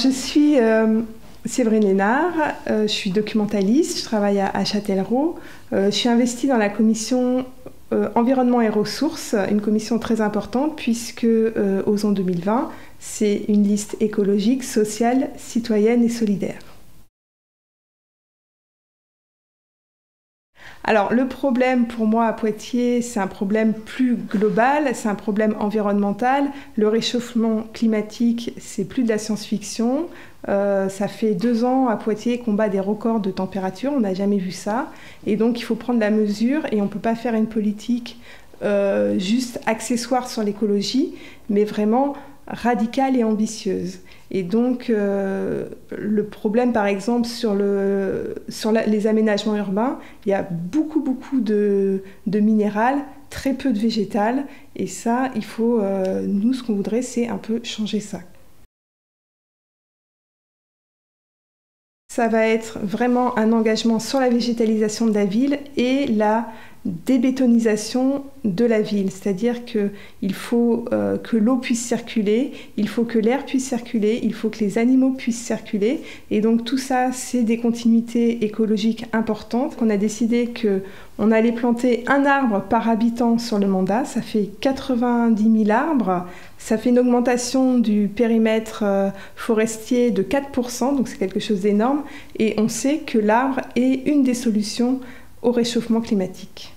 Je suis euh, Séverine Lénard, euh, je suis documentaliste, je travaille à, Châtellerault. Euh, je suis investie dans la commission environnement et ressources, une commission très importante puisque Ozon 2020, c'est une liste écologique, sociale, citoyenne et solidaire. Alors le problème pour moi à Poitiers, c'est un problème plus global, c'est un problème environnemental. Le réchauffement climatique, c'est plus de la science-fiction. Euh, ça fait deux ans à Poitiers qu'on bat des records de température, on n'a jamais vu ça. Et donc il faut prendre la mesure et on ne peut pas faire une politique euh, juste accessoire sur l'écologie, mais vraiment radicale et ambitieuse. Et donc, euh, le problème, par exemple, sur, le, sur les aménagements urbains, il y a beaucoup, beaucoup de, de minéral, très peu de végétal. Et ça, il faut, euh, nous, ce qu'on voudrait, c'est un peu changer ça. Ça va être vraiment un engagement sur la végétalisation de la ville et la débétonisation de la ville, c'est-à-dire qu'il faut euh, que l'eau puisse circuler, il faut que l'air puisse circuler, il faut que les animaux puissent circuler, et donc tout ça, c'est des continuités écologiques importantes. On a décidé que on allait planter un arbre par habitant sur le mandat, ça fait 90 000 arbres, ça fait une augmentation du périmètre euh, forestier de 4%, donc c'est quelque chose d'énorme, et on sait que l'arbre est une des solutions au réchauffement climatique.